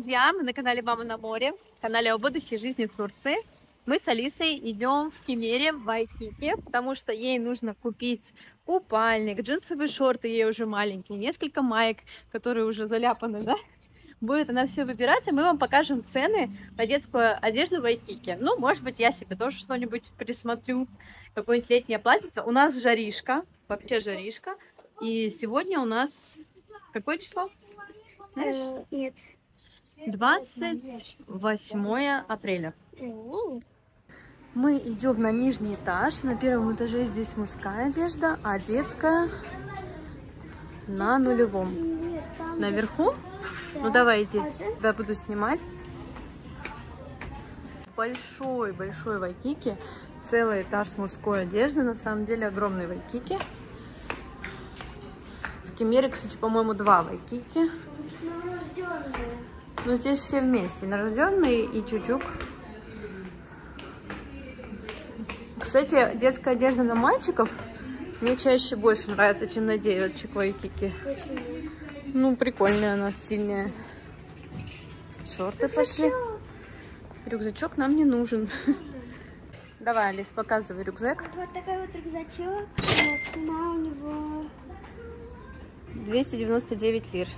друзья! Мы на канале Мама на море, канале об отдыхе и жизни в Турции. Мы с Алисой идем в Кемере, в Вайкике, потому что ей нужно купить купальник, джинсовые шорты, ей уже маленькие, несколько маек, которые уже заляпаны, да? Будет она все выбирать, а мы вам покажем цены на детскую одежду в Вайкике. Ну, может быть, я себе тоже что-нибудь присмотрю, какое-нибудь летнее платьице. У нас жаришка, вообще жаришка. И сегодня у нас какое число? Знаешь? Э, Нет. 28 апреля. Мы идем на нижний этаж. На первом этаже здесь мужская одежда, а детская на нулевом. Наверху? Ну давай иди, тебя буду снимать. Большой, большой вайкики. Целый этаж с мужской одежды. На самом деле огромный вайкики. В Кемере, кстати, по-моему, два вайкики. новорожденные. Ну, здесь все вместе. Нарожденный и чучук. Кстати, детская одежда на мальчиков мне чаще больше нравится, чем на девочек вайкики. Почему? Ну, прикольная она, стильная. Шорты пошли. Рюкзачок нам не нужен. Давай, Алис, показывай рюкзак. Вот такой вот рюкзачок. Цена у него 299 лир.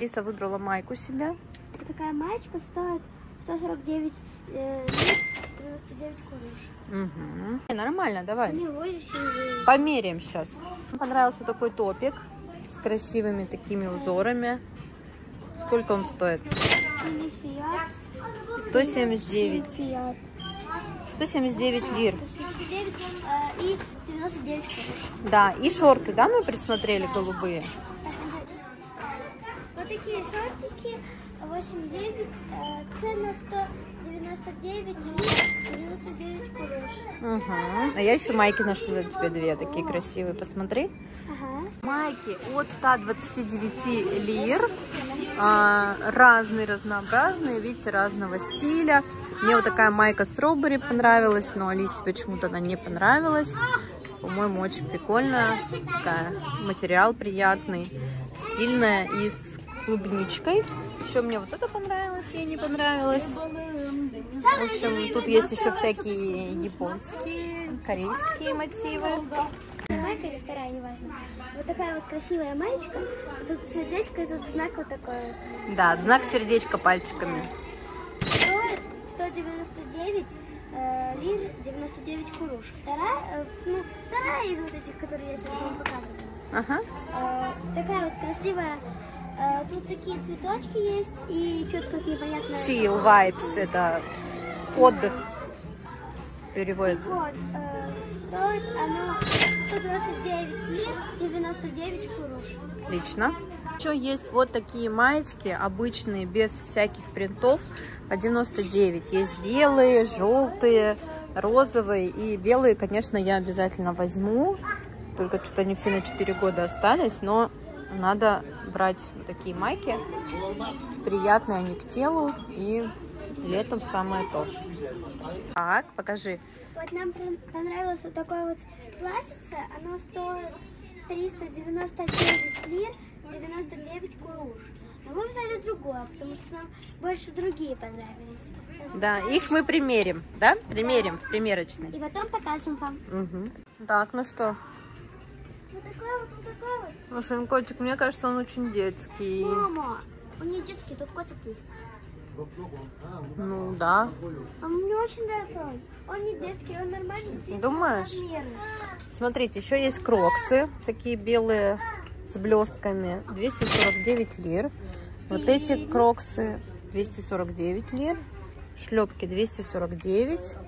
Лиса выбрала майку себе. Вот такая маечка стоит 149 э, лир, 99 курыш. Угу. Нормально, У давай. Померяем сейчас. Мне понравился такой топик с красивыми такими узорами. Сколько он стоит? синий фиат. 179. Фиат. 179 лир. 179 э, и 99 курыш. Да, и шорты, да, мы присмотрели голубые? Такие шортики 8,9, э, цена 199 лир, 99 курыш. Угу. А я еще майки нашла тебе две такие красивые. Посмотри. Ага. Майки от 129 лир. А, разные, разнообразные. Видите, разного стиля. Мне вот такая майка стробери понравилась, но Алисе почему-то она не понравилась. По-моему, очень прикольная. Такая, материал приятный, стильная и с клубничкой. Еще мне вот это понравилось, ей не понравилось. В общем, тут есть еще всякие японские, корейские мотивы. Майка или вторая, неважно. Вот такая вот красивая маечка. Тут сердечко, и тут знак вот такой. Да, знак сердечка пальчиками. Стоит 199 э, лир, 99 куруш. Вторая, э, ну, вторая из вот этих, которые я сейчас вам показываю. Ага. Э, такая вот красивая. Э, тут такие цветочки есть и что-то тут непонятное. Chill vibes, это отдых переводится. Вот, э, стоит оно 129 лир, 99 куруш. Отлично. Еще есть вот такие маечки, обычные, без всяких принтов, по 99. Есть белые, желтые, розовые. И белые, конечно, я обязательно возьму. Только что-то они все на 4 года остались, но надо брать вот такие майки. Приятные они к телу и летом самое то. Так, покажи. Вот нам понравилось вот такое вот платьице. Оно стоит 399 лир, 99 куруш. Но мы взяли другое, потому что нам больше другие понравились. Да, их мы примерим, да? Примерим в примерочной. И потом покажем вам. Мгм. Так, ну что, Вот такой вот, вот такой вот. Машин котик, мне кажется, он очень детский. Мама, он не детский, тут котик есть. Ну да. А мне очень нравится он. Он не детский, он нормальный. детский Думаешь? размеры. Смотрите, еще есть кроксы, такие белые с блестками, 249 лир. Вот эти кроксы 249 лир. Шлепки 249. А.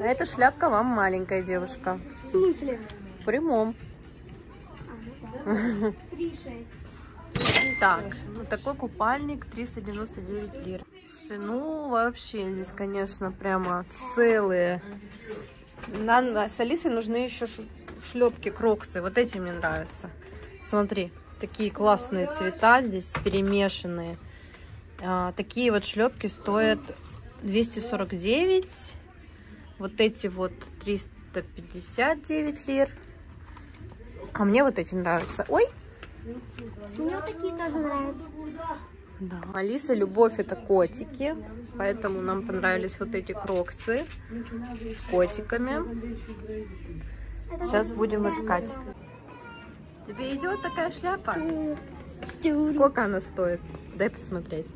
А эта шляпка вам маленькая девушка. В смысле? Прямом. Да. 3,6. Так, вот такой купальник 399 лир. Ну вообще здесь, конечно, прямо целые. Нам с Алисой нужны еще шлепки кроксы. Вот эти мне нравятся. Смотри, такие классные цвета здесь перемешанные. А, такие вот шлепки стоят 249. Вот эти вот 359 лир. А мне вот эти нравятся. Ой, Мне вот такие тоже нравятся. Да. Алиса, любовь это котики, поэтому нам понравились вот эти кроксы с котиками. Сейчас будем искать. Тебе идет такая шляпа? Сколько она стоит? Дай посмотреть.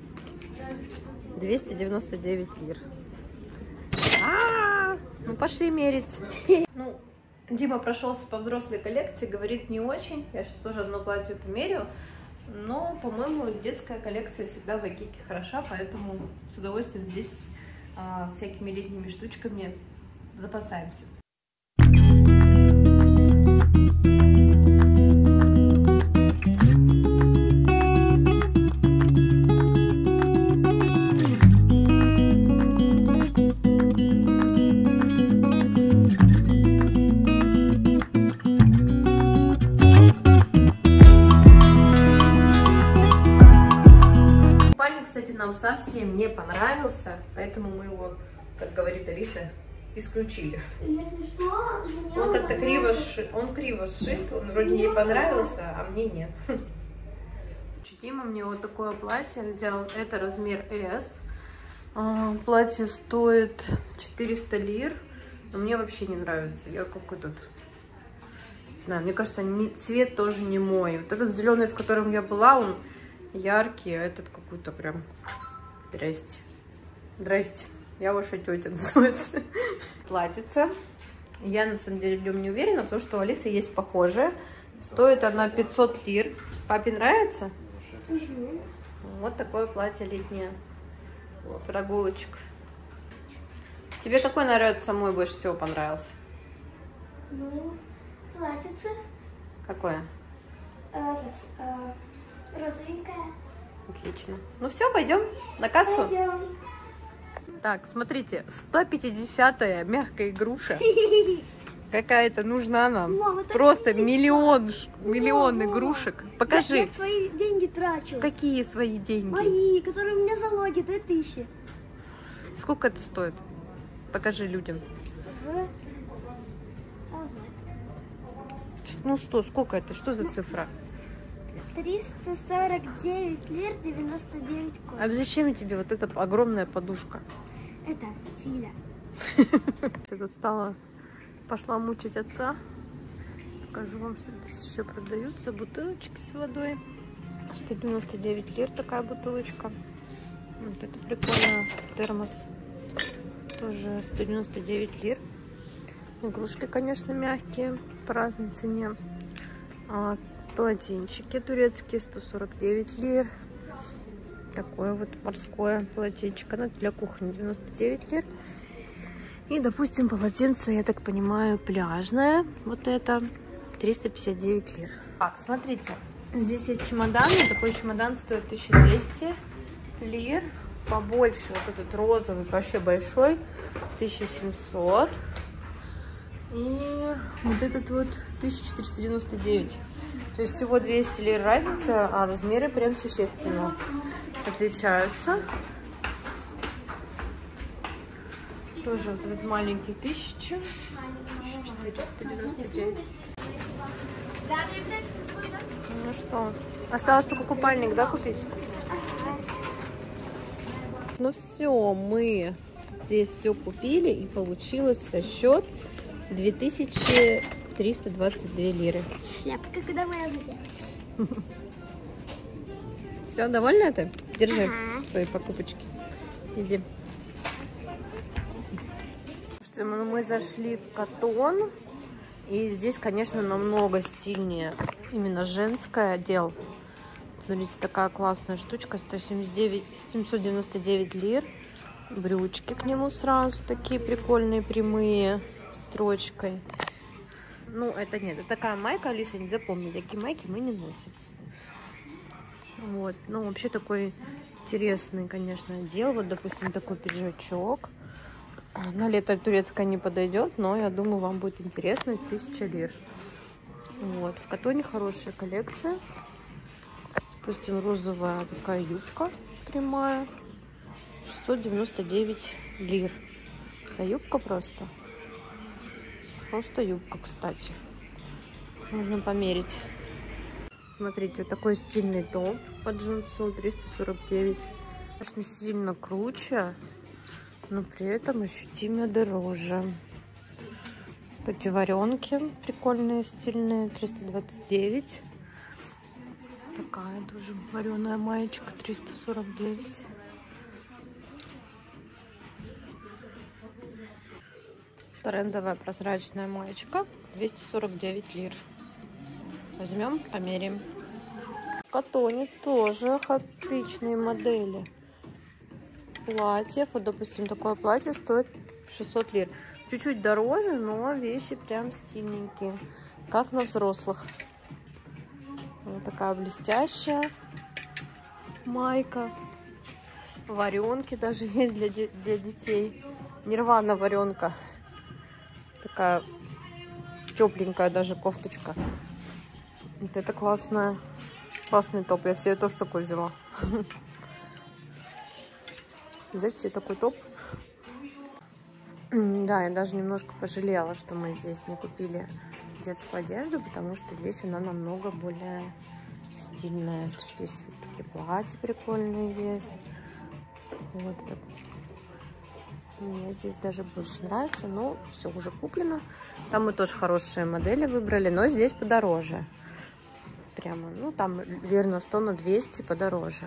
299 лир. А, -а, -а ну пошли мерить. Дима прошелся по взрослой коллекции, говорит не очень. Я сейчас тоже одно платье померю. Но, по-моему, детская коллекция всегда в Айкике хороша, поэтому с удовольствием здесь а, всякими летними штучками запасаемся. Совсем не понравился, поэтому мы его, как говорит Алиса, исключили. Если что, он как-то криво, ши... он криво сшит, он вроде ей понравился, а мне нет. Дима мне вот такое платье взял, это размер S. А, платье стоит 400 лир, но мне вообще не нравится. Я как этот, не знаю, мне кажется, не, цвет тоже не мой. Вот этот зеленый, в котором я была, он яркий, а этот какой-то прям Здрасте. Здрасте. Я ваша тетя называется. Платьице. Я на самом деле в нем не уверена, потому что у Алисы есть похожее. Стоит она 500 лир. Папе нравится? Угу. Вот такое платье летнее. Прогулочек. Тебе какой наряд самой больше всего понравился? Ну, платьице. Какое? Этот, э, розовенькое. Отлично. Ну все, пойдем на кассу. Пойдем. Так, смотрите, 150-я мягкая игруша. Какая-то нужна нам. Мама, Просто миллион, миллион игрушек. Я, Покажи, я свои деньги трачу. какие свои деньги. Мои, которые у меня залоги 2000. Сколько это стоит? Покажи людям. Ну что, сколько это? Что за цифра? 349 лир 99 кот. А зачем тебе вот эта огромная подушка? Это Филя. Я тут стала, пошла мучить отца. Покажу вам, что здесь еще продаются бутылочки с водой. 199 лир такая бутылочка. Вот это прикольно. Термос. Тоже 199 лир. Игрушки, конечно, мягкие. По разной цене. Полотенчики турецкие. 149 лир. Такое вот морское полотенчик. Оно для кухни 99 лир. И, допустим, полотенце, я так понимаю, пляжное. Вот это 359 лир. Так, смотрите. Здесь есть чемоданы. Такой чемодан стоит 1200 лир. Побольше вот этот розовый, вообще большой, 1700. И вот этот вот 1499. То есть всего 200 лир разница, а размеры прям существенно отличаются. Тоже вот этот маленький 1000. 1499. Ну что, осталось только купальник, да, купить? Ну все, мы здесь все купили и получилось со счет 2322 лиры. Шляпка, когда моя заделась. Все, довольна ты? Держи Ага. свои покупочки. Иди. Что мы, зашли в Катон. И здесь, конечно, намного стильнее. Именно женское отдел. Смотрите, такая классная штучка. 179, 799 лир. Брючки к нему сразу такие прикольные, прямые, строчкой. Ну, это нет, это такая майка, Алиса, не запомни, такие майки мы не носим. Вот, ну, вообще такой интересный, конечно, отдел. Вот, допустим, такой пиджачок. На лето турецкая не подойдет, но я думаю, вам будет интересно. Тысяча лир. Вот, в Катоне хорошая коллекция. Допустим, розовая такая юбка прямая. 699 лир. Это юбка просто. Просто юбка, кстати. Можно померить. Смотрите, вот такой стильный топ под джинсу 349. Конечно, сильно круче, но при этом ощутимо дороже. Эти варенки прикольные, стильные, 329. Такая тоже вареная маечка, 349. Трендовая прозрачная маечка, 249 лир. Возьмем, померим. Катоне тоже отличные модели платьев. Вот, допустим, такое платье стоит 600 лир. Чуть-чуть дороже, но вещи прям стильненькие, как на взрослых. Вот такая блестящая майка. Варенки даже есть для, де для детей. Нирвана варенка. Такая тепленькая даже кофточка. Вот это классная. Классный топ. Я себе тоже такой взяла. Взять себе такой топ. Да, я даже немножко пожалела, что мы здесь не купили детскую одежду, потому что здесь она намного более стильная. Здесь такие платья прикольные есть. Вот это. Мне здесь даже больше нравится, но все уже куплено. Там мы тоже хорошие модели выбрали, но здесь подороже. Прямо, ну там на 100, на 200 подороже.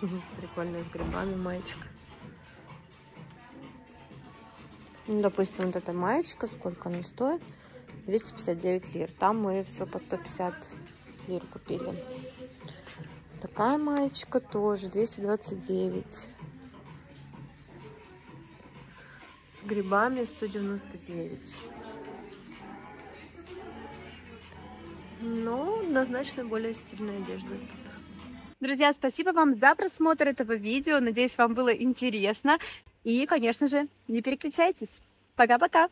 Прикольная с грибами маечка. Ну, допустим, вот эта маечка, сколько она стоит? 259 лир. Там мы все по 150 лир купили. Такая маечка тоже 229. Грибами 199. Но однозначно более стильная одежда тут. Друзья, спасибо вам за просмотр этого видео. Надеюсь, вам было интересно. И, конечно же, не переключайтесь. Пока-пока!